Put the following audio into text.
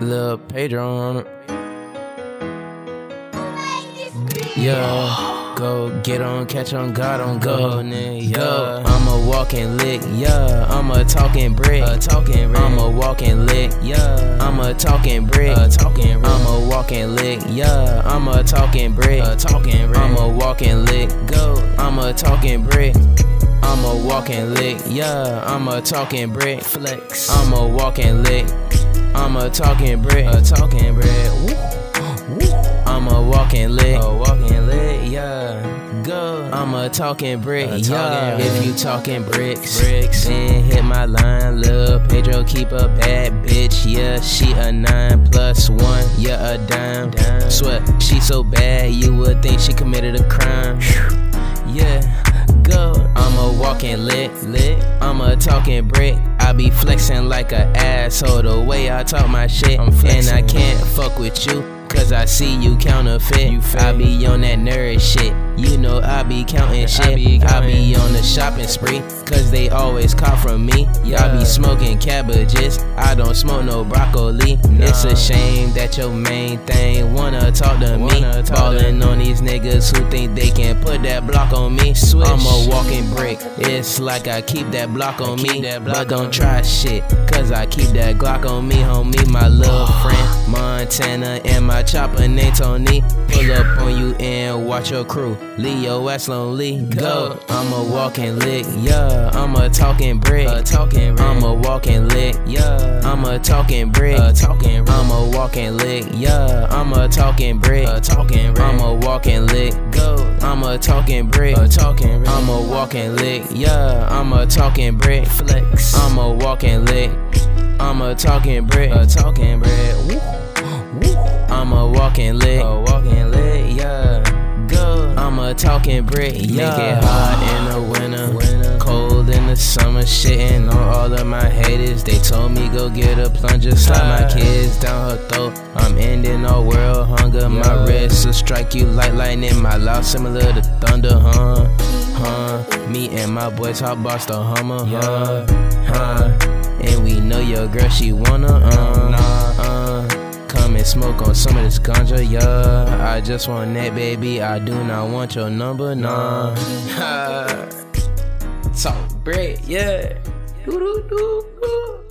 Lil Pedro on it. Yeah, go get on, catch on, God on go, nigga. Yeah, I'm a walking lick. Yeah, I'm a talking brick. A talking brick. I'm a walking lick. Yeah, I'm a talking brick. A talking brick. I'm a walking lick. Yeah, I'm a talking brick. A talking brick. I'm a walking lick. Go, I'm a talking brick. I'm a walking lick, yeah, I'm a talking brick. Flex, I'm a walking lick. I'm a talking brick, a talking brick. I'm a walking lick, a walking lick, yeah. Go, I'm a talking brick, a yeah. If you talking bricks, bricks, then hit my line. Lil Pedro keep a bad bitch, yeah. She a nine plus one, yeah, a dime. dime. Swear, she so bad you would think she committed a crime. Yeah. Walking lick, lick. I'm a talking brick. I be flexing like a asshole the way I talk my shit. I'm. And I can't fuck with you. Cause I see you counterfeit. You I be on that nerd shit. You know I be counting shit. I be, I be on the shopping spree. Cause they always call from me. I be smoking cabbages. I don't smoke no broccoli. It's a shame that your main thing wanna talk to wanna me. Ballin' on these niggas who think they can put that block on me. Switch. I'm a walking brick. It's like I keep that block on me. That Block but don't try shit. Cause I keep that Glock on me, homie. My friend, Montana, and my chopper named Tony. Pull up on you and watch your crew. Leo ass lonely. Go. I'm a walking lick. Yeah. I'm a talking brick. A talking brick. I'm a walking lick. Yeah. I'm a talking brick. A talking brick. I'm a walking lick. Yeah. I'm a talking brick. A talking brick. I'm a walking lick. Go. I'm a talking brick. A talking brick. I'm a walking lick. Yeah. I'm a talking brick. Flex. I'm a walking lick. I'm a talking brick. A talking brick. Woo. I'm a walking lick. A walking lick, yeah. Go. I'm a talking brick, yeah. Make it hot in the winter. winter. Cold in the summer, shitting on all of my haters. They told me go get a plunger, slide my kids down her throat. I'm ending all world hunger. Yeah. My wrist will strike you like lightning. My loud similar to thunder, huh? Huh? Me and my boys hot boss the Hummer, huh? Huh? And we know your girl, she wanna, uh, and smoke on some of this ganja, yeah. I just want that, baby. I do not want your number, nah. Talk bread, yeah. Doo -doo -doo